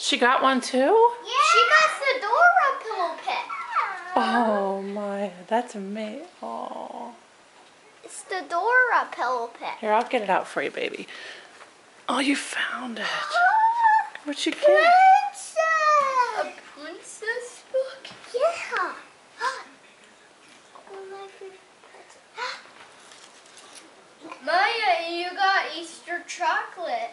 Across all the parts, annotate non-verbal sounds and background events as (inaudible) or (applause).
She got one too? Yeah. She got the Dora pillow pet. Oh my, that's amazing. Oh. It's the Dora pillow pet. Here, I'll get it out for you, baby. Oh, you found it. (gasps) What'd you get? Princess. A princess book? Yeah. (gasps) Oh, (gasps) Mya, you got Easter chocolate.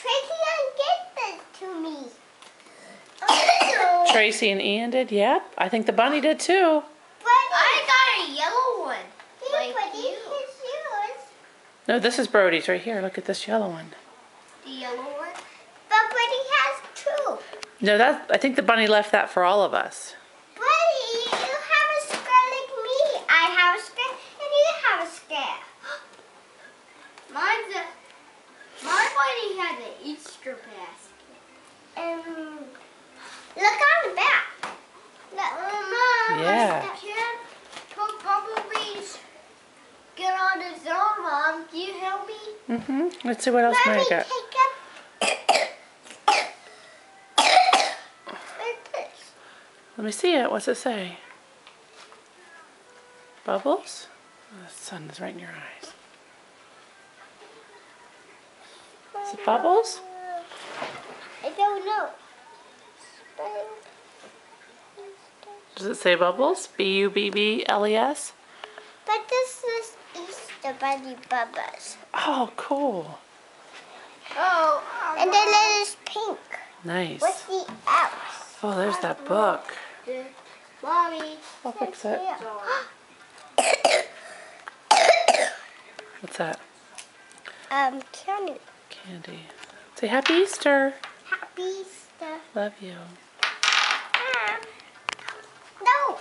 Tracy get this to me. Tracy and Ian did? Yep. I think the bunny did too. I got a yellow one. Like you. No, this is Brody's right here. Look at this yellow one. The yellow one? But Brody has two. No, that I think the bunny left that for all of us. Brody, you have a square like me. I have a square and you have a square. (gasps) Mine's a, my bunny has an Easter basket. Um, look on the back. Look. Mom, Yeah. I can't put bumblebees on Mom. Can you help me? Mm-hmm. Let's see what else Let Mya got. Let me see it. What's it say? Bubbles? Oh, the sun is right in your eyes. Is it bubbles? I don't know. Does it say bubbles? B U B B L E S? But this is Easter Bunny Bubba's. Oh, cool. Oh, um, and then it is pink. Nice. What's the else? Oh, there's that book. Mommy. I'll fix it. (coughs) What's that? Um, candy. Candy. Say Happy Easter. Happy Easter. Love you. No.